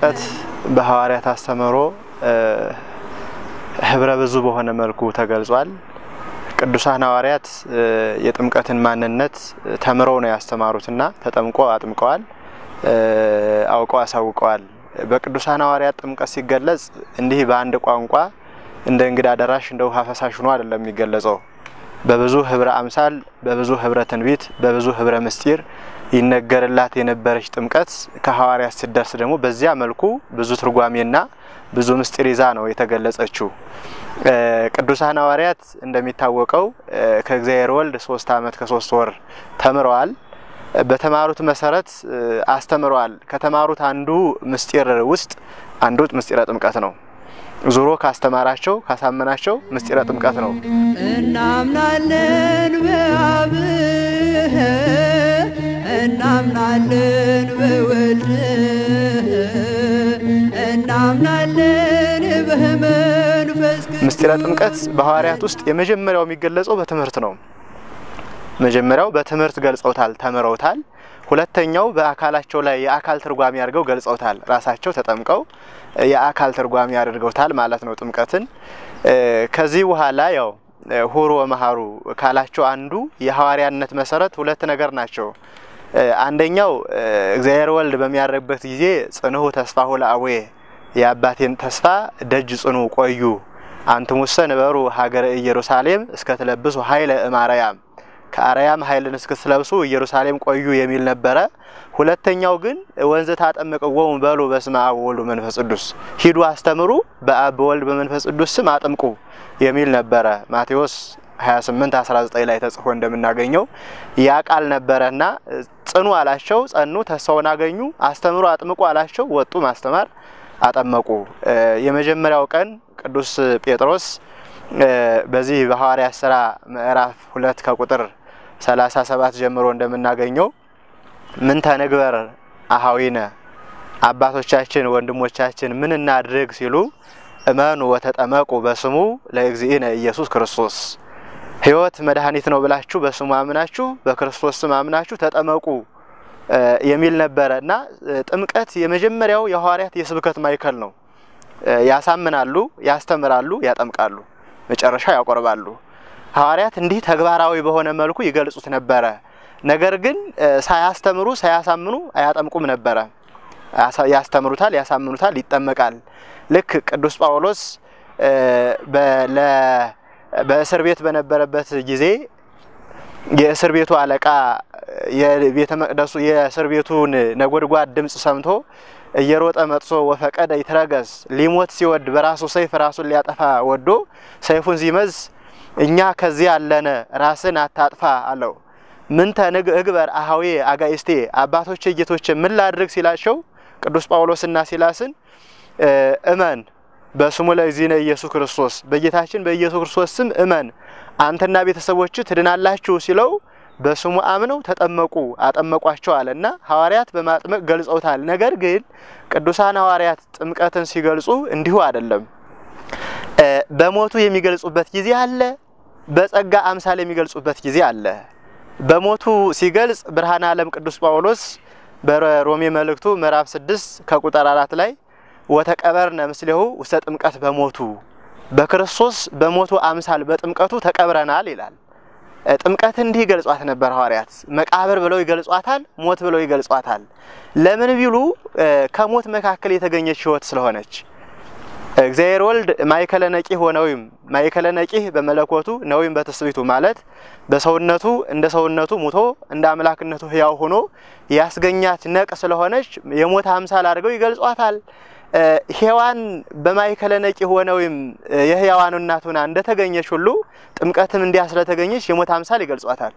ጥምቀት በሐዋርያት አስተምህሮ ህብረ ብዙ በሆነ መልኩ ተገልጿል። ቅዱሳን ሐዋርያት የጥምቀትን ማንነት ተምረው ነው ያስተማሩትና ተጠምቆ አጥምቀዋል፣ አውቀው አሳውቀዋል። በቅዱሳን ሐዋርያት ጥምቀት ሲገለጽ እንዲህ በአንድ ቋንቋ እንደ እንግዳ ደራሽ እንደ ውሃ ፈሳሽ ሆኖ አይደለም የሚገለጸው። በብዙ ህብረ አምሳል፣ በብዙ ህብረ ትንቢት፣ በብዙ ህብረ ምስጢር ይነገርላት የነበረች ጥምቀት ከሐዋርያት ስትደርስ ደግሞ በዚያ መልኩ ብዙ ትርጓሜና ብዙ ምስጢር ይዛ ነው የተገለጸችው። ቅዱሳን ሐዋርያት እንደሚታወቀው ከእግዚአብሔር ወልድ ሶስት ዓመት ከሶስት ወር ተምረዋል። በተማሩት መሰረት አስተምረዋል። ከተማሩት አንዱ ምስጢር ውስጥ አንዱ ምስጢረ ጥምቀት ነው። ዙሮ ካስተማራቸው ካሳመናቸው ምስጢረ ጥምቀት ነው። እናምናለን በአብ እናምናለን በወልድ እናምናለን በመንፈስ ምስጢረ ጥምቀት በሐዋርያት ውስጥ የመጀመሪያው የሚገለጸው በትምህርት ነው። መጀመሪያው በትምህርት ገልጸውታል፣ ተምረውታል። ሁለተኛው በአካላቸው ላይ የአካል ትርጓሜ አድርገው ገልጸውታል። ራሳቸው ተጠምቀው የአካል ትርጓሜ አድርገውታል ማለት ነው ጥምቀትን። ከዚህ በኋላ ያው ሁሩ ወመሃሩ ካላቸው አንዱ የሐዋርያነት መሰረት ሁለት ነገር ናቸው። አንደኛው እግዚአብሔር ወልድ በሚያደርግበት ጊዜ ጽንሁ ተስፋሁ ለአቡየ የአባቴን ተስፋ ደጅ ጽኑ ቆዩ አንትሙሰ ነበሩ ሀገረ ኢየሩሳሌም እስከ ትለብሱ ኃይለ እማርያም ከአርያም ኃይልን እስክትለብሱ ኢየሩሳሌም ቆዩ የሚል ነበረ። ሁለተኛው ግን ወንዝ ታጠምቅዎሙ በሉ በስመ አብ ወወልድ መንፈስ ቅዱስ ሂዱ አስተምሩ በአብ በወልድ በመንፈስ ቅዱስ ስም አጥምቁ የሚል ነበረ። ማቴዎስ 28 19 ላይ ተጽፎ እንደምናገኘው ያ ቃል ነበረና ጽኑ አላቸው፣ ጸኑ፣ ተስፋውን አገኙ። አስተምሩ አጥምቁ አላቸው፣ ወጡ ማስተማር አጠመቁ። የመጀመሪያው ቀን ቅዱስ ጴጥሮስ በዚህ በሐዋርያት ሥራ ምዕራፍ ሁለት ከቁጥር 37 ጀምሮ እንደምናገኘው ምን ተንግበር አሃዊነ አባቶቻችን ወንድሞቻችን ምን እናድርግ ሲሉ እመኑ ወተጠመቁ በስሙ ለእግዚእነ ኢየሱስ ክርስቶስ ሕይወት መድኃኒት ነው ብላችሁ በስሙ አምናችሁ በክርስቶስ ስም አምናችሁ ተጠመቁ የሚል ነበረ እና ጥምቀት የመጀመሪያው የሐዋርያት የስብከት ማዕከል ነው። ያሳምናሉ፣ ያስተምራሉ፣ ያጠምቃሉ፣ መጨረሻ ያቆርባሉ። ሐዋርያት እንዲህ ተግባራዊ በሆነ መልኩ ይገልጹት ነበረ። ነገር ግን ሳያስተምሩ ሳያሳምኑ አያጠምቁም ነበረ። ያስተምሩታል፣ ያሳምኑታል፣ ይጠመቃል። ልክ ቅዱስ ጳውሎስ በእስር ቤት በነበረበት ጊዜ የእስር ቤቱ አለቃ የቤተ መቅደሱ የእስር ቤቱን ነጎድጓድ ድምፅ ሰምቶ እየሮጠ መጥቶ ወፈቀደ ይትረገስ ሊሞት ሲወድ በራሱ ሰይፍ ራሱን ሊያጠፋ ወዶ ሰይፉን ሲመዝ እኛ ከዚህ ያለነ ራስን አታጥፋ አለው። ምንተ እግበር አሃዌ አጋይስቴ አባቶቼ ጌቶቼ ምን ላድርግ ሲላቸው ቅዱስ ጳውሎስና ሲላስን እመን በስሙ ለእግዚእነ ኢየሱስ ክርስቶስ በጌታችን በኢየሱስ ክርስቶስ ስም እመን አንተና ቤተሰቦች ትድናላችሁ ሲለው በስሙ አምነው ተጠመቁ አጠመቋቸው አለና ሐዋርያት በማጥመቅ ገልጸውታል። ነገር ግን ቅዱሳን ሐዋርያት ጥምቀትን ሲገልጹ እንዲሁ አይደለም። በሞቱ የሚገልጹበት ጊዜ አለ፣ በጸጋ አምሳል የሚገልጹበት ጊዜ አለ። በሞቱ ሲገልጽ ብርሃነ ዓለም ቅዱስ ጳውሎስ በሮሜ መልእክቱ ምዕራፍ 6 ከቁጥር አራት ላይ ወተቀበርነ ምስሌሁ ውስተ ጥምቀት በሞቱ በክርስቶስ በሞቱ አምሳል በጥምቀቱ ተቀብረናል ይላል። ጥምቀት እንዲህ ይገልጿት ነበር ሐዋርያት። መቃብር ብለው ይገልጿታል፣ ሞት ብለው ይገልጿታል። ለምን ቢሉ ከሞት መካከል የተገኘች ሕይወት ስለሆነች እግዚአብሔር ወልድ ማእከለ ነቂህ ሆነዊም ማእከለ ነቂህ በመለኮቱ ነዊም በትስብእቱ ማለት በሰውነቱ እንደ ሰውነቱ ሙቶ እንደ አምላክነቱ ሕያው ሆኖ ያስገኛት ነቅ ስለሆነች የሞት አምሳል አድርገው ይገልጿታል። ሔዋን በማእከለ ነቂህ ሆነዊም የሕያዋን እናት ሆና እንደተገኘች ሁሉ ጥምቀትም እንዲያ ስለተገኘች የሞት አምሳል ይገልጿታል።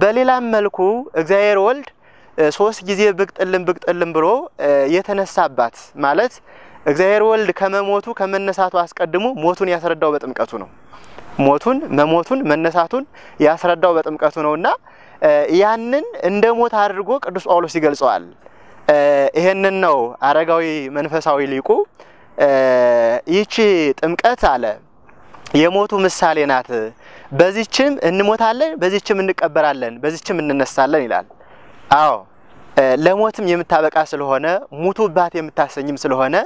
በሌላም መልኩ እግዚአብሔር ወልድ ሶስት ጊዜ ብቅ ጥልም ብቅ ጥልም ብሎ የተነሳባት ማለት እግዚአብሔር ወልድ ከመሞቱ ከመነሳቱ አስቀድሞ ሞቱን ያስረዳው በጥምቀቱ ነው። ሞቱን መሞቱን መነሳቱን ያስረዳው በጥምቀቱ ነውና ያንን እንደ ሞት አድርጎ ቅዱስ ጳውሎስ ይገልጸዋል። ይሄንን ነው አረጋዊ መንፈሳዊ ሊቁ ይቺ ጥምቀት አለ የሞቱ ምሳሌ ናት። በዚችም እንሞታለን፣ በዚችም እንቀበራለን፣ በዚችም እንነሳለን ይላል። አዎ ለሞትም የምታበቃ ስለሆነ ሙቱባት የምታሰኝም ስለሆነ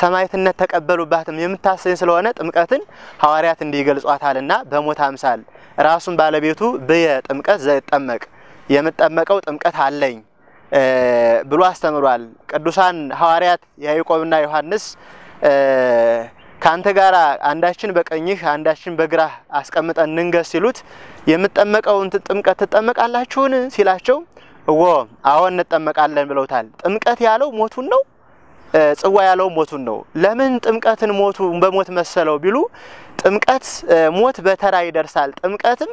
ሰማዕትነት ተቀበሉባትም የምታሰኝ ስለሆነ ጥምቀትን ሐዋርያት እንዲህ ይገልጿታልና በሞት አምሳል ራሱን ባለቤቱ ብየ ጥምቀት ዘይጠመቅ የምጠመቀው ጥምቀት አለኝ ብሎ አስተምሯል። ቅዱሳን ሐዋርያት ያዕቆብና ዮሐንስ ከአንተ ጋር አንዳችን በቀኝህ አንዳችን በግራህ አስቀምጠን እንንገስ ሲሉት የምጠመቀውን ጥምቀት ትጠመቃላችሁን ሲላቸው እወ አዎ እንጠመቃለን ብለውታል። ጥምቀት ያለው ሞቱን ነው። ጽዋ ያለው ሞቱን ነው። ለምን ጥምቀትን ሞቱ በሞት መሰለው ቢሉ ጥምቀት ሞት በተራ ይደርሳል፣ ጥምቀትም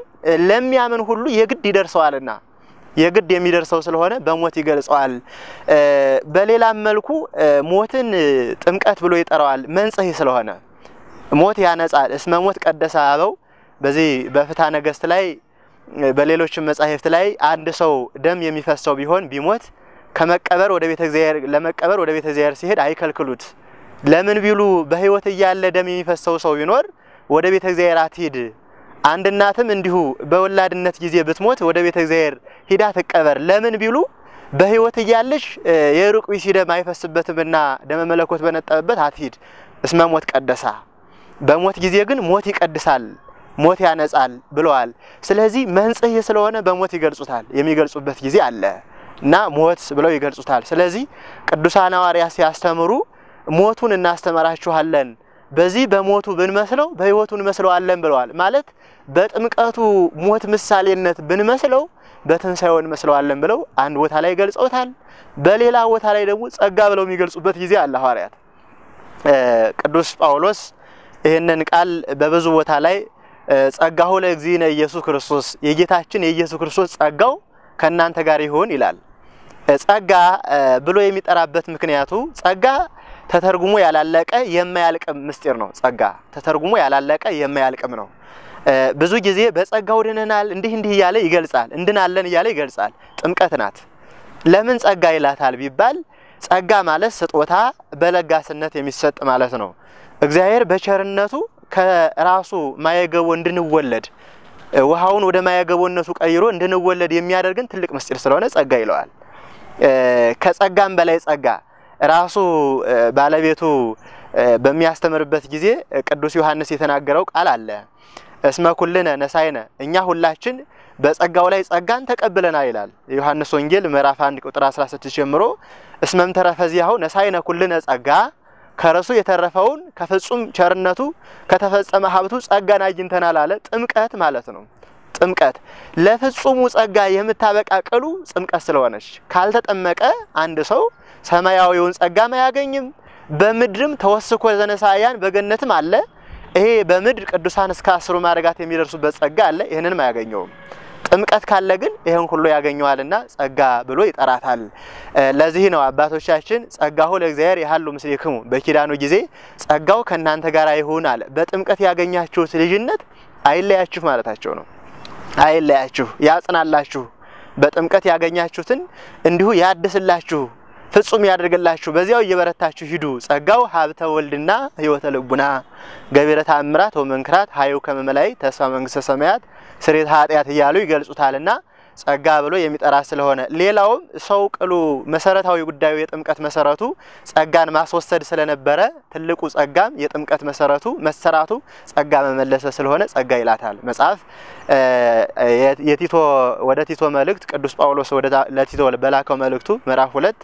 ለሚያምን ሁሉ የግድ ይደርሰዋልና የግድ የሚደርሰው ስለሆነ በሞት ይገልጸዋል። በሌላም መልኩ ሞትን ጥምቀት ብሎ ይጠራዋል፣ መንጽሔ ስለሆነ ሞት ያነጻል። እስመ ሞት ቀደሰ አበው በዚህ በፍትሐ ነገሥት ላይ በሌሎችም መጻሕፍት ላይ አንድ ሰው ደም የሚፈሰው ቢሆን ቢሞት ከመቀበር ወደ ቤተ እግዚአብሔር ለመቀበር ወደ ቤተ እግዚአብሔር ሲሄድ አይከልክሉት። ለምን ቢሉ በሕይወት እያለ ደም የሚፈሰው ሰው ቢኖር ወደ ቤተ እግዚአብሔር አትሂድ። አንድ እናትም እንዲሁ በወላድነት ጊዜ ብትሞት ወደ ቤተ እግዚአብሔር ሂዳ ትቀበር። ለምን ቢሉ በሕይወት እያለሽ የሩቅ ቢሲ ደም አይፈስበትምና ደመ መለኮት በነጠበበት አትሂድ። እስመ ሞት ቀደሳ። በሞት ጊዜ ግን ሞት ይቀድሳል ሞት ያነጻል ብለዋል። ስለዚህ መንጽሔ ስለሆነ በሞት ይገልጹታል። የሚገልጹበት ጊዜ አለ እና ሞት ብለው ይገልጹታል። ስለዚህ ቅዱሳን ሐዋርያት ሲያስተምሩ ሞቱን እናስተምራችኋለን፣ በዚህ በሞቱ ብንመስለው በሕይወቱ እንመስለዋለን ብለዋል። ማለት በጥምቀቱ ሞት ምሳሌነት ብንመስለው በትንሣኤው እንመስለዋለን ብለው አንድ ቦታ ላይ ገልጸውታል። በሌላ ቦታ ላይ ደግሞ ጸጋ ብለው የሚገልጹበት ጊዜ አለ ሐዋርያት። ቅዱስ ጳውሎስ ይህንን ቃል በብዙ ቦታ ላይ ጸጋሁ ለእግዚእነ ኢየሱስ ክርስቶስ የጌታችን የኢየሱስ ክርስቶስ ጸጋው ከእናንተ ጋር ይሁን ይላል። ጸጋ ብሎ የሚጠራበት ምክንያቱ ጸጋ ተተርጉሞ ያላለቀ የማያልቅም ምስጢር ነው። ጸጋ ተተርጉሞ ያላለቀ የማያልቅም ነው። ብዙ ጊዜ በጸጋው ድነናል እንዲህ እንዲህ እያለ ይገልጻል። እንድናለን እያለ ይገልጻል። ጥምቀት ናት። ለምን ጸጋ ይላታል ቢባል ጸጋ ማለት ስጦታ በለጋስነት የሚሰጥ ማለት ነው። እግዚአብሔር በቸርነቱ ከራሱ ማየገቦ እንድንወለድ ውሃውን ወደ ማየገቦነቱ ቀይሮ እንድንወለድ የሚያደርግን ትልቅ ምስጢር ስለሆነ ጸጋ ይለዋል። ከጸጋም በላይ ጸጋ ራሱ ባለቤቱ በሚያስተምርበት ጊዜ ቅዱስ ዮሐንስ የተናገረው ቃል አለ። እስመ ኩልነ ነሳይነ እኛ ሁላችን በጸጋው ላይ ጸጋን ተቀብለናል ይላል። የዮሐንስ ወንጌል ምዕራፍ 1 ቁጥር 16 ጀምሮ እስመም ተረፈ ነሳይነ ኩልነ ጸጋ ከረሱ የተረፈውን ከፍጹም ቸርነቱ ከተፈጸመ ሀብቱ ጸጋን አግኝተናል አለ። ጥምቀት ማለት ነው። ጥምቀት ለፍጹሙ ጸጋ የምታበቃ ቅሉ ጥምቀት ስለሆነች ካልተጠመቀ አንድ ሰው ሰማያዊውን ጸጋም አያገኝም። በምድርም ተወስኮ ዘነሳያን በገነትም አለ። ይሄ በምድር ቅዱሳን እስከ አስሩ ማዕረጋት የሚደርሱበት ጸጋ አለ። ይህንንም አያገኘውም። ጥምቀት ካለ ግን ይህን ሁሉ ያገኘዋልና ጸጋ ብሎ ይጠራታል። ለዚህ ነው አባቶቻችን ጸጋሁ ለእግዚአብሔር ያህሉ ምስሌክሙ በኪዳኑ ጊዜ ጸጋው ከእናንተ ጋር ይሁን አለ። በጥምቀት ያገኛችሁት ልጅነት አይለያችሁ ማለታቸው ነው። አይለያችሁ፣ ያጽናላችሁ። በጥምቀት ያገኛችሁትን እንዲሁ ያድስላችሁ፣ ፍጹም ያደርግላችሁ። በዚያው እየበረታችሁ ሂዱ። ጸጋው ሀብተ ወልድና ሕይወተ ልቡና ገቢረ ተአምራት ወመንክራት ሀዩ ከመመላይ ተስፋ መንግስተ ሰማያት ስሬት ኃጢአት እያሉ ይገልጹታልና ጸጋ ብሎ የሚጠራ ስለሆነ ሌላውም ሰው ቅሉ መሰረታዊ ጉዳዩ የጥምቀት መሰረቱ ጸጋን ማስወሰድ ስለነበረ ትልቁ ጸጋም የጥምቀት መሰረቱ መሰራቱ ጸጋ መመለሰ ስለሆነ ጸጋ ይላታል መጽሐፍ። የቲቶ ወደ ቲቶ መልእክት ቅዱስ ጳውሎስ ለቲቶ በላከው መልእክቱ ምዕራፍ ሁለት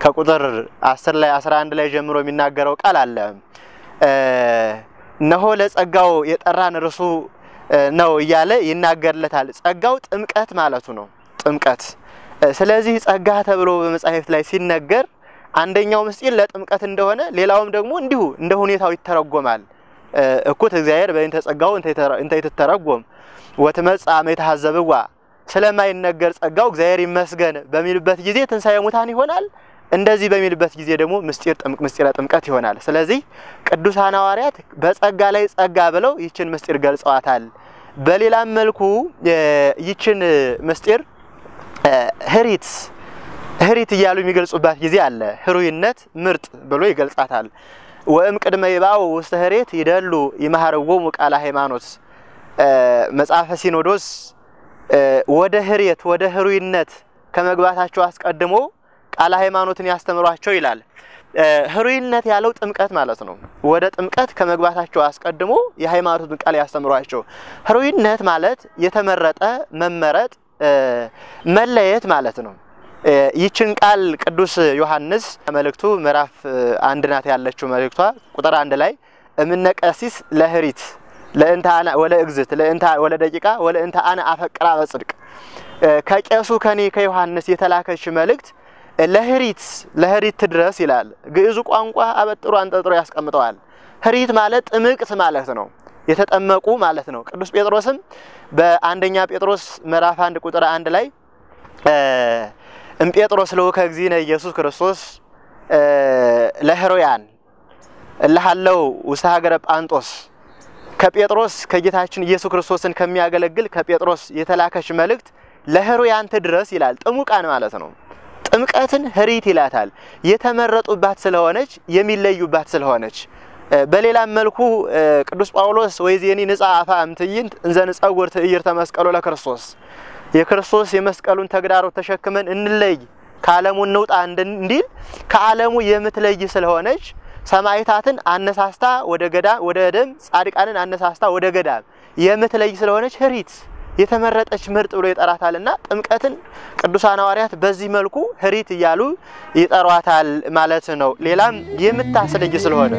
ከቁጥር 10 ላይ 11 ላይ ጀምሮ የሚናገረው ቃል አለ። እነሆ ለጸጋው የጠራን እርሱ ነው እያለ ይናገርለታል። ጸጋው ጥምቀት ማለቱ ነው። ጥምቀት ስለዚህ ጸጋ ተብሎ በመጻሕፍት ላይ ሲነገር አንደኛው ምስጢር ለጥምቀት እንደሆነ፣ ሌላውም ደግሞ እንዲሁ እንደ ሁኔታው ይተረጎማል። እኩት እግዚአብሔር በእንተ ጸጋው እንተ ይትተረጎም ወትመጽእ አመ ይትሐዘብዋ ስለማይነገር ጸጋው እግዚአብሔር ይመስገን በሚልበት ጊዜ ትንሣኤ ሙታን ይሆናል። እንደዚህ በሚልበት ጊዜ ደግሞ ምስጢር ምስጢረ ጥምቀት ይሆናል። ስለዚህ ቅዱሳን ሐዋርያት በጸጋ ላይ ጸጋ ብለው ይችን ምስጢር ገልጸዋታል። በሌላም መልኩ ይችን ምስጢር ህሪት ህሪት እያሉ የሚገልጹባት ጊዜ አለ። ህሩይነት ምርጥ ብሎ ይገልጻታል። ወእም ቅድመ ይባው ውስተ ህሬት ይደሉ ይማሃርዎሙ ቃለ ሃይማኖት መጽሐፈ ሲኖዶስ ወደ ህሬት ወደ ህሩይነት ከመግባታቸው አስቀድሞ ቃለ ሃይማኖትን ያስተምሯቸው ይላል። ህሩይነት ያለው ጥምቀት ማለት ነው። ወደ ጥምቀት ከመግባታቸው አስቀድሞ የሃይማኖትን ቃል ያስተምሯቸው። ህሩይነት ማለት የተመረጠ መመረጥ፣ መለየት ማለት ነው። ይችን ቃል ቅዱስ ዮሐንስ መልእክቱ ምዕራፍ አንድ ናት ያለችው መልእክቷ ቁጥር አንድ ላይ እምነ ለህሪት ለእንተ አነ ወለ እግዝት ለእንተ ወለ ደቂቃ ወለ እንተ አነ አፈቅራ በጽድቅ ከቄሱ ከኔ ከዮሐንስ የተላከች መልእክት ለህሪት ለህሪት ትድረስ ይላል። ግዕዙ ቋንቋ አበጥሮ አንጠጥሮ ያስቀምጠዋል። ህሪት ማለት ጥምቅት ማለት ነው፣ የተጠመቁ ማለት ነው። ቅዱስ ጴጥሮስም በአንደኛ ጴጥሮስ ምዕራፍ አንድ ቁጥር አንድ ላይ እምጴጥሮስ ልዑከ እግዚእነ ኢየሱስ ክርስቶስ ለህሮያን እልሃለው ውስተ ሀገረ ጳንጦስ ከጴጥሮስ ከጌታችን ኢየሱስ ክርስቶስን ከሚያገለግል ከጴጥሮስ የተላከች መልእክት ለህሮያን ትድረስ ይላል። ጥሙቃን ማለት ነው። ጥምቀትን ህሪት ይላታል። የተመረጡባት ስለሆነች የሚለዩባት ስለሆነች። በሌላም መልኩ ቅዱስ ጳውሎስ ወይዜኒ ንጻ አፋ እምትዕይንት እንዘ ንጸውር ትዕይርተ መስቀሎ ለክርስቶስ የክርስቶስ የመስቀሉን ተግዳሮት ተሸክመን እንለይ ከዓለሙ እንውጣ እንዲል ከዓለሙ የምትለይ ስለሆነች ሰማዕታትን አነሳስታ ወደ ገዳም ወደ ደም ጻድቃንን አነሳስታ ወደ ገዳም የምትለይ ስለሆነች ህሪት የተመረጠች ምርጥ ብሎ ይጠራታልና ጥምቀትን ቅዱሳን ሐዋርያት በዚህ መልኩ ህሪት እያሉ ይጠሯታል ማለት ነው። ሌላም የምታስለይ ስለሆነ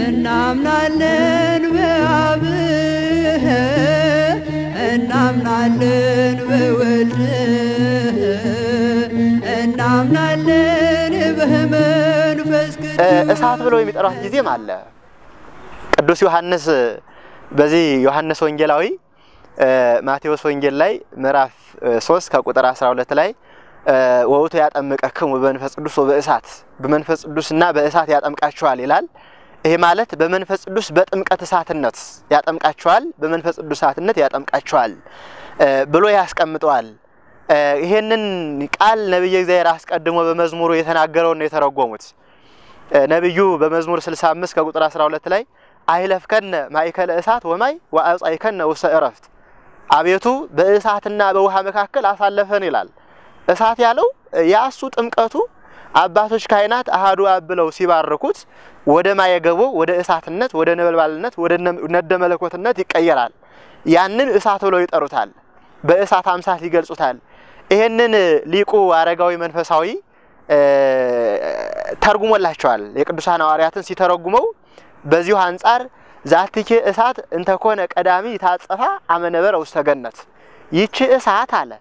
እናምናለን በአብ እናምናለን በወልድ እናምናለን በመንፈስ ቅዱስ እሳት ብለው የሚጠሯት ጊዜም አለ። ቅዱስ ዮሐንስ በዚህ ዮሐንስ ወንጌላዊ ማቴዎስ ወንጌል ላይ ምዕራፍ 3 ከቁጥር 12 ላይ ወውቱ ያጠምቀክሙ በመንፈስ ቅዱስ ወበእሳት በመንፈስ ቅዱስና በእሳት ያጠምቃችኋል ይላል። ይሄ ማለት በመንፈስ ቅዱስ በጥምቀት እሳትነት ያጠምቃችኋል፣ በመንፈስ ቅዱስ እሳትነት ያጠምቃችኋል ብሎ ያስቀምጠዋል። ይሄንን ቃል ነቢየ እግዚአብሔር አስቀድሞ በመዝሙሩ የተናገረውን ነው የተረጎሙት። ነቢዩ በመዝሙር 65 ከቁጥር 12 ላይ አይለፍከነ ማእከለ እሳት ወማይ ወአጻእከነ ውስተ ዕረፍት፣ አቤቱ በእሳትና በውሃ መካከል አሳለፈን ይላል። እሳት ያለው ያሱ ጥምቀቱ አባቶች ካህናት አሃዱ አብ ብለው ሲባርኩት ወደ ማየገቦ ወደ እሳትነት ወደ ነበልባልነት ወደ ነደ መለኮትነት ይቀየራል። ያንን እሳት ብለው ይጠሩታል። በእሳት አምሳት ይገልጹታል። ይሄንን ሊቁ አረጋዊ መንፈሳዊ ተርጉሞላቸዋል። የቅዱሳን ሐዋርያትን ሲተረጉመው በዚሁ አንጻር ዛትኬ እሳት እንተኮነ ቀዳሚ ታጸፋ አመነበረ ውስተ ገነት ይቺ እሳት አለ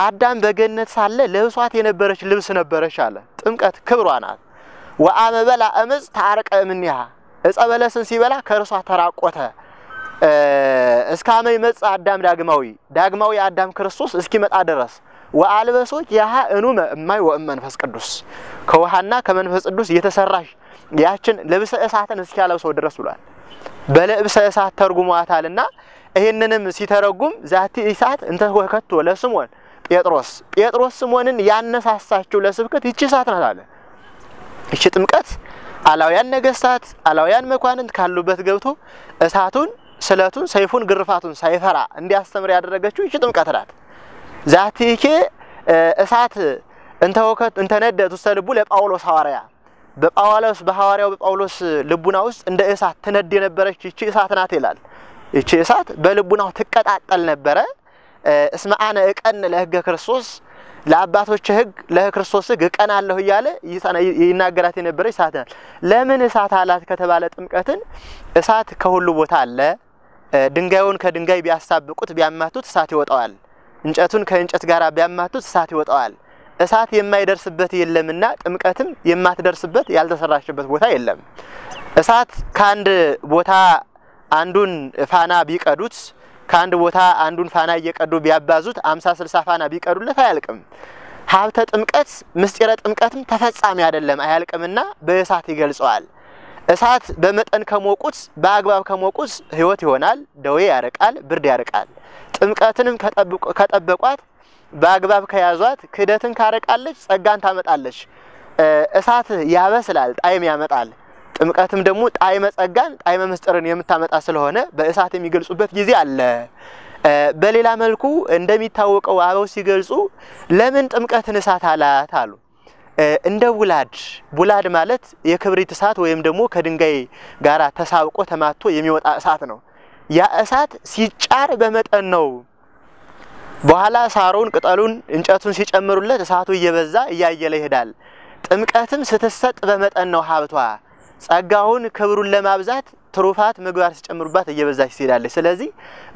አዳም በገነት ሳለ ለብሷት የነበረች ልብስ ነበረች አለ። ጥምቀት ክብሯ ናት። ወአመበላ እምፅ ታረቀ እምኔሃ እጸ በለስን ሲበላ ከእርሷ ተራቆተ። እስከ አመ ይመጽእ አዳም ዳግማዊ ዳግማዊ አዳም ክርስቶስ እስኪመጣ ድረስ ወአልበሶ ያሃ እኑመ እማይ ወእም መንፈስ ቅዱስ ከውሃና ከመንፈስ ቅዱስ የተሰራሽ ያችን ልብሰ እሳትን እስኪያለብሰው ድረስ ብሏል። በልብሰ እሳት ተርጉሟታልና ይህንንም ሲተረጉም ዛቲ እሳት እንተ ወከቶ ለስሞን ጴጥሮስ ጴጥሮስ ስሞንን ያነሳሳችው ለስብከት ይቺ እሳት ናት አለ። ይቺ ጥምቀት አላውያን ነገስታት አላውያን መኳንንት ካሉበት ገብቶ እሳቱን፣ ስለቱን፣ ሰይፉን፣ ግርፋቱን ሳይፈራ እንዲያስተምር ያደረገችው ይቺ ጥምቀት ናት። ዛቲኬ እሳት እንተ ወከት እንተ ነደት ውስተ ልቡ ለጳውሎስ ሐዋርያ በጳውሎስ በሐዋርያው በጳውሎስ ልቡና ውስጥ እንደ እሳት ትነድ የነበረች ይቺ እሳት ናት ይላል። ይቺ እሳት በልቡናው ትቀጣጠል ነበረ። እስመ አነ እቀን ለሕገ ክርስቶስ ለአባቶች ሕግ ለክርስቶስ ሕግ እቀናለሁ እያለ ይናገራት የነበረች እሳት ናት። ለምን እሳት አላት ከተባለ ጥምቀትን እሳት ከሁሉ ቦታ አለ። ድንጋዩን ከድንጋይ ቢያሳብቁት ቢያማቱት እሳት ይወጣዋል። እንጨቱን ከእንጨት ጋር ቢያማቱት እሳት ይወጣዋል። እሳት የማይደርስበት የለምና ጥምቀትም የማትደርስበት ያልተሰራችበት ቦታ የለም። እሳት ከአንድ ቦታ አንዱን ፋና ቢቀዱት ከአንድ ቦታ አንዱን ፋና እየቀዱ ቢያባዙት አምሳ ስልሳ ፋና ቢቀዱለት አያልቅም። ሀብተ ጥምቀት ምስጢረ ጥምቀትም ተፈጻሚ አይደለም አያልቅምና በእሳት ይገልጸዋል። እሳት በመጠን ከሞቁት በአግባብ ከሞቁት ሕይወት ይሆናል፣ ደዌ ያርቃል፣ ብርድ ያርቃል። ጥምቀትንም ከጠበቋት በአግባብ ከያዟት ክህደትን ካረቃለች፣ ጸጋን ታመጣለች። እሳት ያበስላል፣ ጣዕም ያመጣል። ጥምቀትም ደግሞ ጣዕመ ጸጋን ጣዕመ ምስጢርን የምታመጣ ስለሆነ በእሳት የሚገልጹበት ጊዜ አለ። በሌላ መልኩ እንደሚታወቀው አበው ሲገልጹ ለምን ጥምቀትን እሳት አላት አሉ። እንደ ቡላድ ቡላድ ማለት የክብሪት እሳት ወይም ደግሞ ከድንጋይ ጋር ተሳብቆ ተማቶ የሚወጣ እሳት ነው። ያ እሳት ሲጫር በመጠን ነው። በኋላ ሳሩን፣ ቅጠሉን፣ እንጨቱን ሲጨምሩለት እሳቱ እየበዛ እያየለ ይሄዳል። ጥምቀትም ስትሰጥ በመጠን ነው ሀብቷ። ጸጋውን ክብሩን ለማብዛት ትሩፋት ምግባር ሲጨምሩባት እየበዛች ትሄዳለች። ስለዚህ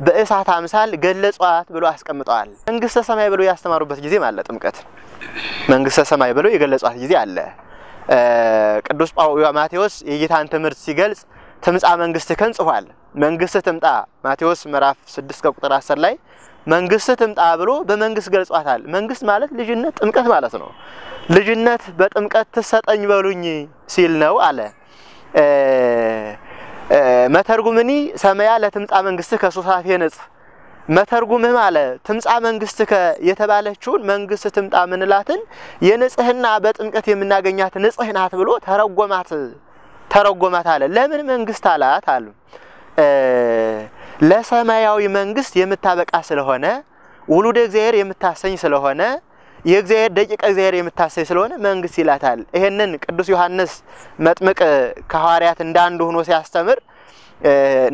በእሳት አምሳል ገለጿት ብሎ አስቀምጠዋል። መንግስተ ሰማይ ብሎ ያስተማሩበት ጊዜም አለ። ጥምቀት መንግስተ ሰማይ ብሎ የገለጿት ጊዜ አለ። ቅዱስ ማቴዎስ የጌታን ትምህርት ሲገልጽ ትምጻ መንግስትከን ጽፏል። መንግስት ትምጣ ማቴዎስ ምዕራፍ 6 ከቁጥር 10 ላይ መንግስት ትምጣ ብሎ በመንግስት ገልጿታል። መንግስት ማለት ልጅነት፣ ጥምቀት ማለት ነው። ልጅነት በጥምቀት ትሰጠኝ በሉኝ ሲል ነው አለ። መተርጉምኒ ሰማያ ለትምጻ መንግስት ከሶሳፌ ንጽህ መተርጉምህ አለ ትምጻ መንግስት የተባለችውን መንግስት ትምጣ ምንላትን የንጽህና በጥምቀት የምናገኛት ንጽህ ብሎ ተረጎማት ተረጎማት አለ። ለምን መንግስት አላት አሉ ለሰማያዊ መንግስት የምታበቃ ስለሆነ ውሉደ እግዚአብሔር የምታሰኝ ስለሆነ የእግዚአብሔር ደቂቀ እግዚአብሔር የምታሰኝ ስለሆነ መንግስት ይላታል። ይሄንን ቅዱስ ዮሐንስ መጥምቅ ከሐዋርያት እንዳንዱ ሆኖ ሲያስተምር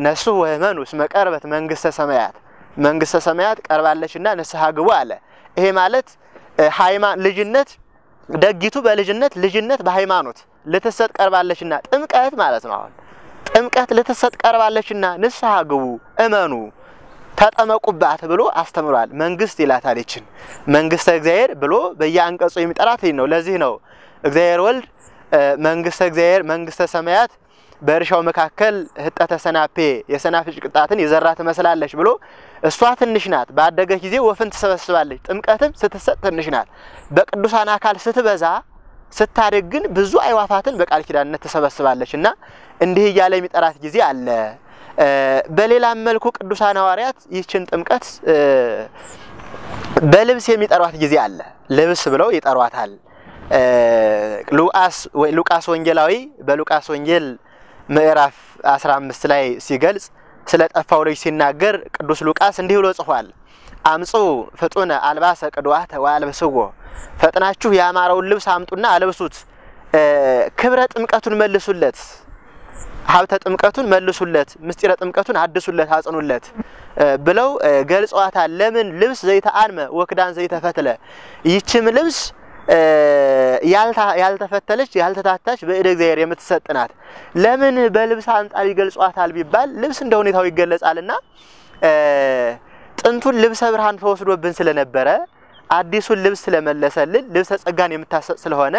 ነሱ ወመኑ እስመ ቀርበት መንግስተ ሰማያት መንግስተ ሰማያት ቀርባለችና ንስሐ ግቡ አለ። ይሄ ማለት ልጅነት ደጊቱ በልጅነት ልጅነት በሃይማኖት ልትሰጥ ቀርባለችና ጥምቀት ማለት ነው። አሁን ጥምቀት ልትሰጥ ቀርባለችና ንስሐ ግቡ እመኑ ተጠመቁባት ብሎ አስተምሯል። መንግስት ይላታል። ይችን መንግስተ እግዚአብሔር ብሎ በየአንቀጹ የሚጠራት ነው። ለዚህ ነው እግዚአብሔር ወልድ መንግስተ እግዚአብሔር መንግስተ ሰማያት በእርሻው መካከል ህጠተ ሰናፔ የሰናፍጭ ቅጣትን የዘራ ትመስላለች ብሎ እሷ ትንሽ ናት፣ ባደገች ጊዜ ወፍን ትሰበስባለች። ጥምቀትም ስትሰጥ ትንሽ ናት፣ በቅዱሳን አካል ስትበዛ ስታድግ ግን ብዙ አይዋፋትን በቃል ኪዳንነት ትሰበስባለች እና እንዲህ እያለ የሚጠራት ጊዜ አለ። በሌላም መልኩ ቅዱሳን ሐዋርያት ይህችን ጥምቀት በልብስ የሚጠሯት ጊዜ አለ። ልብስ ብለው ይጠሯታል። ሉቃስ ወንጌላዊ በሉቃስ ወንጌል ምዕራፍ 15 ላይ ሲገልጽ ስለ ጠፋው ልጅ ሲናገር ቅዱስ ሉቃስ እንዲህ ብሎ ጽፏል። አምጹ ፍጡነ አልባሰ ቅዱአተ ወአልብስዎ፣ ፈጥናችሁ ያማረውን ልብስ አምጡና አልብሱት፣ ክብረ ጥምቀቱን መልሱለት። ሀብተ ጥምቀቱን መልሱለት፣ ምስጢረ ጥምቀቱን አድሱለት፣ አጽኑለት ብለው ገልጸዋታል። ለምን? ልብስ ዘይተአንመ ወክዳን ዘይተፈትለ፣ ይችም ልብስ ያልተፈተለች ያልተታታች በእደ እግዚአብሔር የምትሰጥ ናት። ለምን በልብስ አንጻር ይገልጿታል ቢባል ልብስ እንደ ሁኔታው ይገለጻልና ጥንቱን ልብሰ ብርሃን ተወስዶብን ስለነበረ አዲሱን ልብስ ስለመለሰልን ልብሰ ጸጋን የምታሰጥ ስለሆነ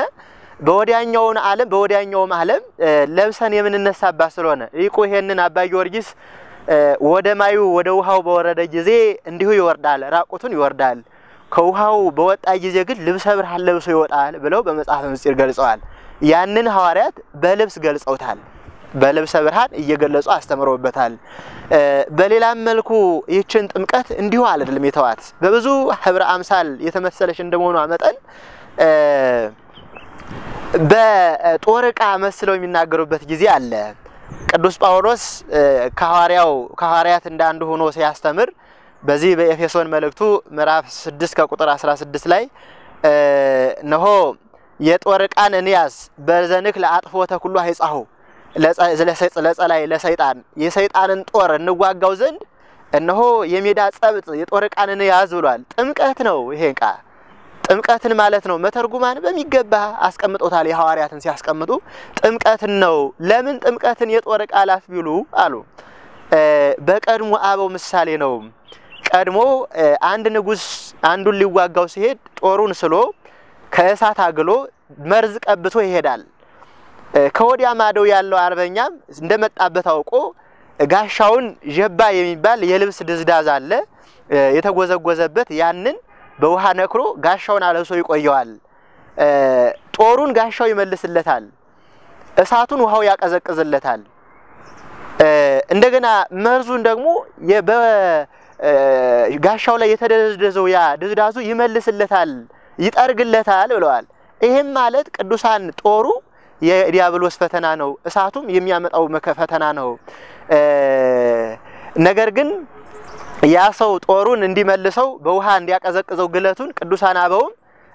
በወዲያኛውን ዓለም በወዲያኛውም ዓለም ለብሰን የምንነሳባት ስለሆነ ይቁ ይሄንን አባ ጊዮርጊስ ወደ ማዩ ወደ ውሃው በወረደ ጊዜ እንዲሁ ይወርዳል፣ ራቁቱን ይወርዳል። ከውሃው በወጣ ጊዜ ግን ልብሰ ብርሃን ለብሶ ይወጣል ብለው በመጽሐፈ ምስጢር ገልጸዋል። ያንን ሐዋርያት በልብስ ገልጸውታል። በልብሰ ብርሃን እየገለጹ አስተምረውበታል። በሌላም መልኩ ይህችን ጥምቀት እንዲሁ አይደለም የተዋት በብዙ ህብረ አምሳል የተመሰለች እንደመሆኗ መጠን በጦር ዕቃ መስለው የሚናገሩበት ጊዜ አለ። ቅዱስ ጳውሎስ ከሐዋርያው ከሐዋርያት እንዳንዱ ሆኖ ሲያስተምር በዚህ በኤፌሶን መልእክቱ ምዕራፍ 6 ከቁጥር 16 ላይ ነሆ የጦር ዕቃን እንያዝ በዘንክ ለአጥፎተ ኩሉ አይጻሁ ለጸላይ ለሰይጣን የሰይጣንን ጦር እንዋጋው ዘንድ እነሆ የሜዳ ጸብጥ የጦር ዕቃን እንያዝ ብሏል። ጥምቀት ነው ይሄ ዕቃ ጥምቀትን ማለት ነው። መተርጉማን በሚገባ አስቀምጦታል። የሐዋርያትን ሲያስቀምጡ ጥምቀትን ነው። ለምን ጥምቀትን የጦር ዕቃ አላት ቢሉ አሉ በቀድሞ አበው ምሳሌ ነው። ቀድሞ አንድ ንጉሥ አንዱን ሊዋጋው ሲሄድ ጦሩን ስሎ ከእሳት አግሎ መርዝ ቀብቶ ይሄዳል። ከወዲያ ማዶ ያለው አርበኛም እንደመጣበት አውቆ ጋሻውን ጀባ የሚባል የልብስ ድዝዳዝ አለ የተጎዘጎዘበት ያንን በውሃ ነክሮ ጋሻውን አለብሶ ይቆየዋል። ጦሩን ጋሻው ይመልስለታል። እሳቱን ውሃው ያቀዘቅዝለታል። እንደገና መርዙን ደግሞ ጋሻው ላይ የተደዘዘው ያ ድዝዳዙ ይመልስለታል፣ ይጠርግለታል ብለዋል። ይህም ማለት ቅዱሳን ጦሩ የዲያብሎስ ፈተና ነው። እሳቱም የሚያመጣው ፈተና ነው። ነገር ግን ያ ሰው ጦሩን እንዲመልሰው በውሃ እንዲያቀዘቅዘው ግለቱን ቅዱሳን አበውም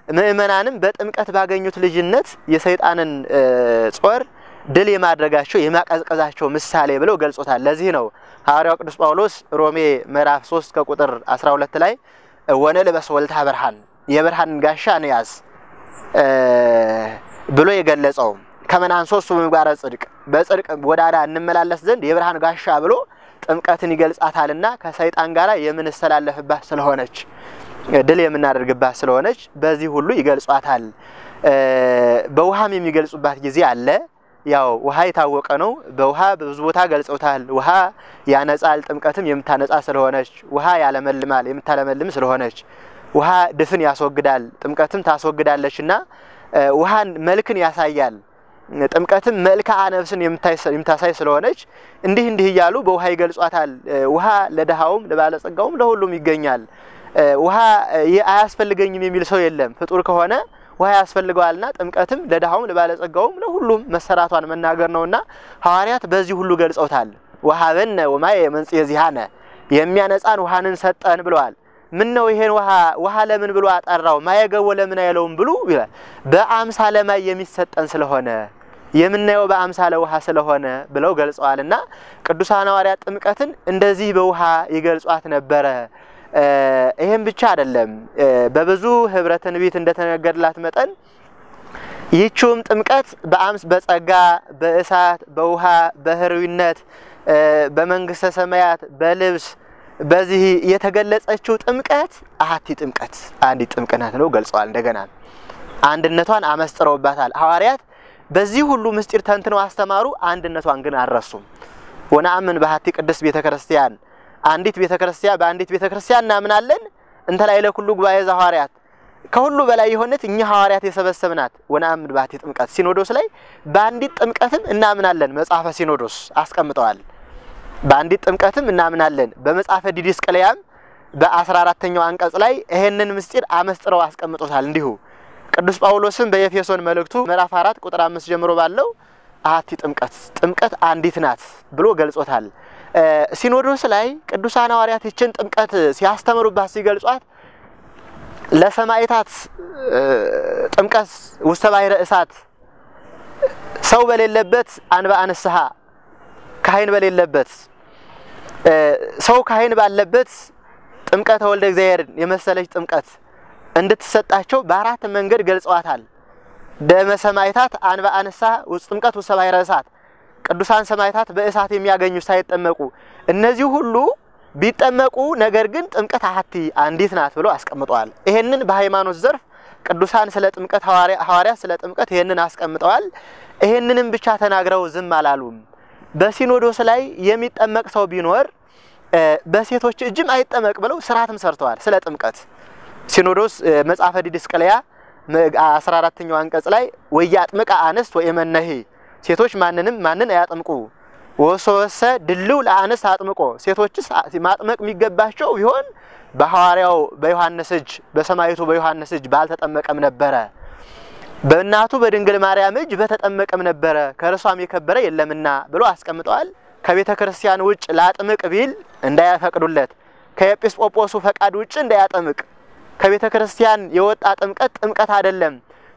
ምእመናንም በጥምቀት ባገኙት ልጅነት የሰይጣንን ጾር ድል የማድረጋቸው የማቀዝቀዛቸው ምሳሌ ብለው ገልጾታል። ለዚህ ነው ሐዋርያው ቅዱስ ጳውሎስ ሮሜ ምዕራፍ 3 ከቁጥር 12 ላይ ወነልበስ ወልታ ብርሃን የብርሃንን ጋሻ እንያዝ ብሎ የገለጸው ከመናን ሶስቱ ምግባረ ጽድቅ በጽድቅ ጎዳና እንመላለስ ዘንድ የብርሃን ጋሻ ብሎ ጥምቀትን ይገልጻታልና ከሰይጣን ጋር የምንስተላለፍባት ስለሆነች ድል የምናደርግባት ስለሆነች በዚህ ሁሉ ይገልጿታል። በውሃም የሚገልጹባት ጊዜ አለ። ያው ውሃ የታወቀ ነው። በውሃ በብዙ ቦታ ገልጸውታል። ውሃ ያነጻል፣ ጥምቀትም የምታነጻ ስለሆነች፣ ውሃ ያለመልማል፣ የምታለመልም ስለሆነች፣ ውሃ ድፍን ያስወግዳል፣ ጥምቀትም ታስወግዳለች እና ውሃን መልክን ያሳያል። ጥምቀትም መልክዓ ነፍስን የምታሳይ ስለሆነች እንዲህ እንዲህ እያሉ በውሃ ይገልጿታል። ውሃ ለድሃውም ለባለጸጋውም ለሁሉም ይገኛል። ውሃ አያስፈልገኝም የሚል ሰው የለም። ፍጡር ከሆነ ውሃ ያስፈልገዋልና ጥምቀትም ለድሃውም ለባለጸጋውም ለሁሉም መሰራቷን መናገር ነውና ሐዋርያት በዚህ ሁሉ ገልጸውታል። ወሀበነ ወማየ መንጽሔ ዚሃነ የሚያነጻን ውሃንን ሰጠን ብለዋል። ምን ነው ይሄን ውሃ ውሃ ለምን ብሎ አጠራው? ማየገቦ ለምን አይለውም ብሉ ይላል። በአምሳለ ማይ የሚሰጠን ስለሆነ የምናየው በአምሳለ ውሃ ስለሆነ ብለው ገልጸዋልና ቅዱሳን ሐዋርያት ጥምቀትን እንደዚህ በውሃ ይገልጿት ነበረ። ይህም ብቻ አይደለም። በብዙ ህብረ ትንቢት እንደተነገርላት መጠን ይህችውም ጥምቀት በአምስ በጸጋ በእሳት በውሃ በህርዊነት በመንግስተ ሰማያት በልብስ በዚህ የተገለጸችው ጥምቀት አሐቲ ጥምቀት አንዲት ጥምቀት ነው ገልጸዋል። እንደገና አንድነቷን አመስጥረውባታል ሐዋርያት። በዚህ ሁሉ ምስጢር ተንትነው አስተማሩ። አንድነቷን ግን አልረሱም። ወነአምን በሐቲ ቅድስት ቤተ ክርስቲያን አንዲት ቤተ ክርስቲያን በአንዲት ቤተ ክርስቲያን እናምናለን። እንተ ላይ ለኩሉ ጉባኤ ዘሐዋርያት ከሁሉ በላይ የሆነት እኛ ሐዋርያት የሰበሰብናት ወነአምን በሐቲ ጥምቀት ሲኖዶስ ላይ በአንዲት ጥምቀትም እናምናለን። መጽሐፈ ሲኖዶስ አስቀምጠዋል። በአንዲት ጥምቀትም እናምናለን። በመጽሐፈ ዲድስቅልያም በአስራ አራተኛው አንቀጽ ላይ ይሄንን ምስጢር አመስጥረው አስቀምጦታል። እንዲሁ ቅዱስ ጳውሎስም በኤፌሶን መልእክቱ ምዕራፍ አራት ቁጥር አምስት ጀምሮ ባለው አሐቲ ጥምቀት ጥምቀት አንዲት ናት ብሎ ገልጾታል። ሲኖዶስ ላይ ቅዱሳን ሐዋርያት ይችን ጥምቀት ሲያስተምሩባት ሲገልጿት ለሰማዕታት እ፣ ጥምቀት ውስተ ባሕረ እሳት ሰው በሌለበት አንበአ ንስሐ ካህን በሌለበት ሰው ካህን ባለበት ጥምቀተ ወልደ እግዚአብሔርን የመሰለች ጥምቀት እንድትሰጣቸው በአራት መንገድ ገልጸዋታል። ደመ ሰማዕታት አንበአ ንስሐ ውስጥ ጥምቀት ውስተ ባሕረ እሳት ቅዱሳን ሰማዕታት በእሳት የሚያገኙ ሳይጠመቁ እነዚህ ሁሉ ቢጠመቁ ነገር ግን ጥምቀት አሐቲ አንዲት ናት ብለው አስቀምጠዋል። ይሄንን በሃይማኖት ዘርፍ ቅዱሳን ስለ ጥምቀት ሐዋርያት ስለ ጥምቀት ይሄንን አስቀምጠዋል። ይሄንንም ብቻ ተናግረው ዝም አላሉም። በሲኖዶስ ላይ የሚጠመቅ ሰው ቢኖር በሴቶች እጅም አይጠመቅ ብለው ስርዓትም ሰርተዋል። ስለ ጥምቀት። ሲኖዶስ መጽሐፈ ዲድስቅልያ አስራ አራተኛው አንቀጽ ላይ ወያጥምቃ አንስት ወየመነሂ ሴቶች ማንንም ማንን አያጥምቁ? ወሶወሰ ድልው ለአንስት አጥምቆ። ሴቶችስ ማጥመቅ የሚገባቸው ቢሆን በሐዋርያው በዮሐንስ እጅ በሰማይቱ በዮሐንስ እጅ ባልተጠመቀም ነበረ በእናቱ በድንግል ማርያም እጅ በተጠመቀም ነበረ ከእርሷም የከበረ የለምና ብሎ አስቀምጠዋል። ከቤተ ክርስቲያን ውጭ ላጥምቅ ቢል እንዳያፈቅዱለት፣ ከኤጲስቆጶሱ ፈቃድ ውጭ እንዳያጠምቅ። ከቤተ ክርስቲያን የወጣ ጥምቀት ጥምቀት አይደለም።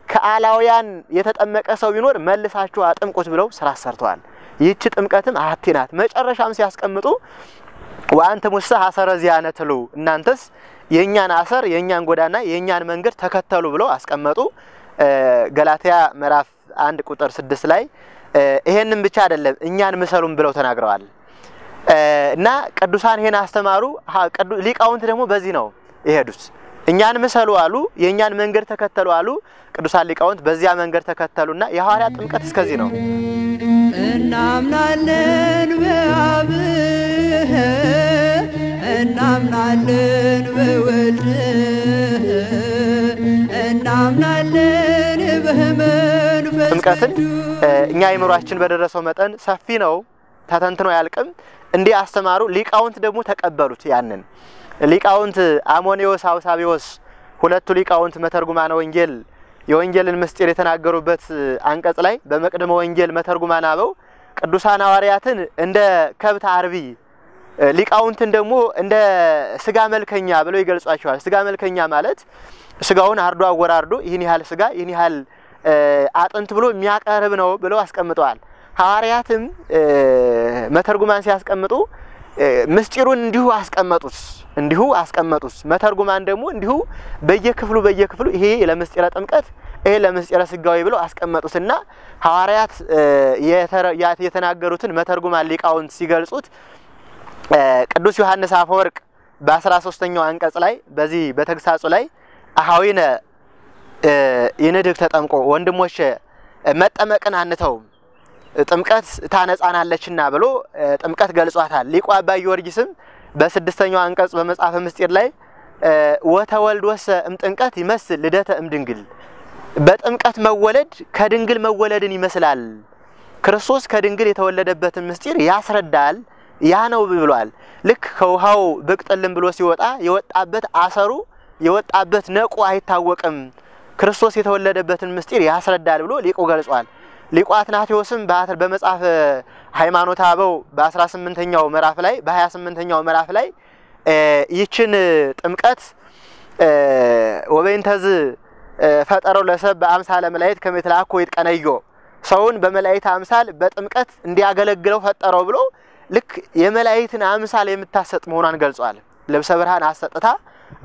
ከአላውያን የተጠመቀ ሰው ቢኖር መልሳችሁ አጥምቁት ብለው ስራ ሰርተዋል። ይህች ጥምቀትም አሐቲ ናት። መጨረሻም ሲያስቀምጡ ወአንተ ሙሰ ሐሰረ ዚአነ ትሉ እናንተስ የእኛን አሰር የእኛን ጎዳና የእኛን መንገድ ተከተሉ ብለው አስቀመጡ። ገላትያ ምዕራፍ አንድ ቁጥር ስድስት ላይ ይሄንን ብቻ አይደለም እኛን ምሰሉም ብለው ተናግረዋል። እና ቅዱሳን ይሄን አስተማሩ። ሊቃውንት ደግሞ በዚህ ነው የሄዱት። እኛን ምሰሉ አሉ፣ የእኛን መንገድ ተከተሉ አሉ። ቅዱሳን ሊቃውንት በዚያ መንገድ ተከተሉና የሐዋርያት ጥምቀት እስከዚህ ነው። እናምናለን በአብ እናምናለን በወልድ ጥምቀትን እኛ አይምሯችን በደረሰው መጠን ሰፊ ነው፣ ተተንትኖ አያልቅም። እንዲህ አስተማሩ። ሊቃውንት ደግሞ ተቀበሉት። ያንን ሊቃውንት አሞኔዎስ፣ አውሳቢዎስ ሁለቱ ሊቃውንት መተርጉማነ ወንጌል የወንጌልን ምስጢር የተናገሩበት አንቀጽ ላይ በመቅደመ ወንጌል መተርጉማን አበው ቅዱሳን ሐዋርያትን እንደ ከብት አርቢ ሊቃውንትን ደግሞ እንደ ስጋ መልከኛ ብለው ይገልጿቸዋል። ስጋ መልከኛ ማለት ስጋውን አርዶ አወራርዶ ይህን ያህል ስጋ ይህን ያህል አጥንት ብሎ የሚያቀርብ ነው ብለው አስቀምጠዋል። ሐዋርያትም መተርጉማን ሲያስቀምጡ ምስጢሩን እንዲሁ አስቀመጡት እንዲሁ አስቀመጡት። መተርጉማን ደግሞ እንዲሁ በየክፍሉ በየክፍሉ ይሄ ለምስጢረ ጥምቀት ይሄ ለምስጢረ ስጋዊ ብለው አስቀመጡትና ሐዋርያት የተናገሩትን መተርጉማን ሊቃውንት ሲገልጹት ቅዱስ ዮሐንስ አፈወርቅ በአስራ ሶስተኛው አንቀጽ ላይ በዚህ በተግሳጹ ላይ አሃዊነ ይንድግ ተጠምቆ ወንድሞች መጠመቅን አንተውም ጥምቀት ታነጻናለችና ብሎ ጥምቀት ገልጿታል። ሊቁ አባ ጊዮርጊስም በስድስተኛው አንቀጽ በመጽሐፈ ምስጢር ላይ ወተወልድ ወሰ እምጥምቀት ይመስል ልደተ እምድንግል በጥምቀት መወለድ ከድንግል መወለድን ይመስላል። ክርስቶስ ከድንግል የተወለደበትን ምስጢር ያስረዳል። ያ ነው ብሏል። ልክ ከውሃው ብቅ ጥልም ብሎ ሲወጣ የወጣበት አሰሩ የወጣበት ነቁ አይታወቅም። ክርስቶስ የተወለደበትን ምስጢር ያስረዳል ብሎ ሊቁ ገልጿል። ሊቁ አትናቴዎስም በመጽሐፍ ሃይማኖተ አበው በ18ኛው ምዕራፍ ላይ በ28ኛው ምዕራፍ ላይ ይችን ጥምቀት ወበይንተዝ ፈጠረው ለሰብ በአምሳለ መላእክት ከመ ይትለአኮ ይጥቀነዮ ሰውን በመላእክት አምሳል በጥምቀት እንዲያገለግለው ፈጠረው ብሎ ልክ የመላእክትን አምሳል የምታሰጥ መሆኗን ገልጿል። ልብሰ ብርሃን አሰጥታ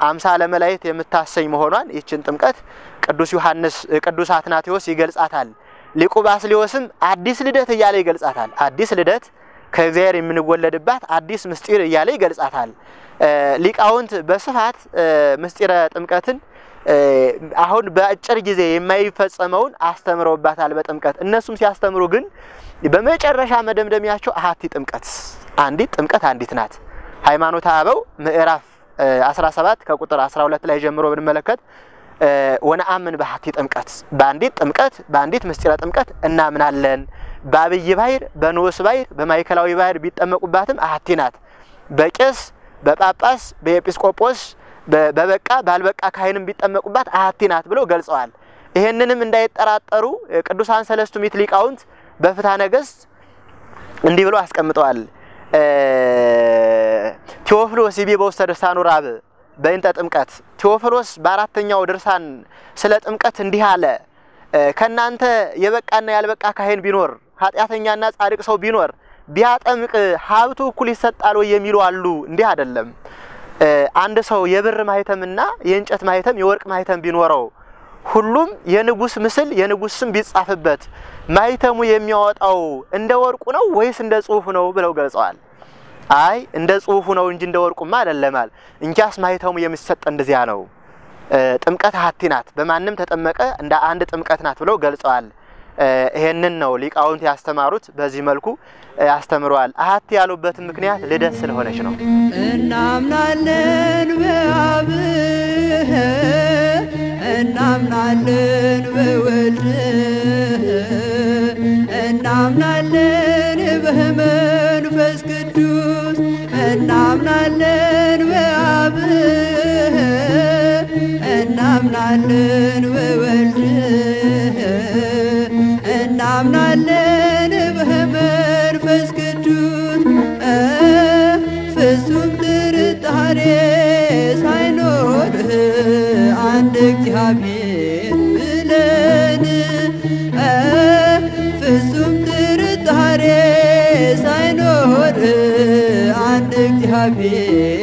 አምሳለ መላእክት የምታሰኝ መሆኗን ይችን ጥምቀት ቅዱስ ዮሐንስ ቅዱስ አትናቴዎስ ይገልጻታል። ሊቁ ባስልዮስም አዲስ ልደት እያለ ይገልጻታል። አዲስ ልደት ከእግዚአብሔር የምንወለድባት አዲስ ምስጢር እያለ ይገልጻታል። ሊቃውንት በስፋት ምስጢረ ጥምቀትን አሁን በአጭር ጊዜ የማይፈጸመውን አስተምረውባታል በጥምቀት እነሱም ሲያስተምሩ ግን በመጨረሻ መደምደሚያቸው አሐቲ ጥምቀት አንዲት ጥምቀት አንዲት ናት። ሃይማኖተ አበው ምዕራፍ 17 ከቁጥር 12 ላይ ጀምሮ ብንመለከት ወነአምን በአሐቲ ጥምቀት በአንዲት ጥምቀት በአንዲት ምስጢረ ጥምቀት እናምናለን። በአብይ ባሕር በንዑስ ባሕር በማዕከላዊ ባሕር ቢጠመቁባትም አሐቲ ናት። በቄስ በጳጳስ በኤጲስቆጶስ በበቃ ባልበቃ ካህንም ቢጠመቁባት አሐቲ ናት ብለው ገልጸዋል። ይሄንንም እንዳይጠራጠሩ ቅዱሳን ሰለስቱ ምዕት ሊቃውንት በፍትሐ ነገሥት እንዲህ ብለው አስቀምጠዋል። ቴዎፍሎስ ይቤ በውስተ ድርሳኑ ራብዕ በእንተ ጥምቀት ቴዎፍሎስ በአራተኛው ድርሳን ስለ ጥምቀት እንዲህ አለ። ከእናንተ የበቃና ያልበቃ ካህን ቢኖር ኃጢአተኛና ጻድቅ ሰው ቢኖር ቢያጠምቅ ሀብቱ እኩል ይሰጣል ወይ የሚሉ አሉ። እንዲህ አይደለም። አንድ ሰው የብር ማህተምና የእንጨት ማህተም የወርቅ ማህተም ቢኖረው ሁሉም የንጉስ ምስል የንጉስ ስም ቢጻፍበት ማህተሙ የሚያወጣው እንደ ወርቁ ነው ወይስ እንደ ጽሁፉ ነው ብለው ገልጸዋል። አይ እንደ ጽሁፉ ነው እንጂ እንደ ወርቁማ አይደለማል። እንጃስ ማህተሙ የሚሰጥ እንደዚያ ነው። ጥምቀት አሐቲ ናት፣ በማንም ተጠመቀ እንደ አንድ ጥምቀት ናት ብለው ገልጸዋል። ይሄንን ነው ሊቃውንት ያስተማሩት። በዚህ መልኩ አስተምረዋል። አሐቲ ያሉበትን ምክንያት ልደት ስለሆነች ነው። እናምናለን በአብ እናምናለን በወልድ እናምናለን በመንፈስ ቅዱስ እናምናለን በአብ እናምናለን በወልድ እናምናለን በመንፈስ ቅዱስ። ፍጹም ጥርጣሬ ሳይኖርህ አንድ እግዚአብሔር ብለን። ፍጹም ጥርጣሬ ሳይኖርህ አንድ እግዚአብሔር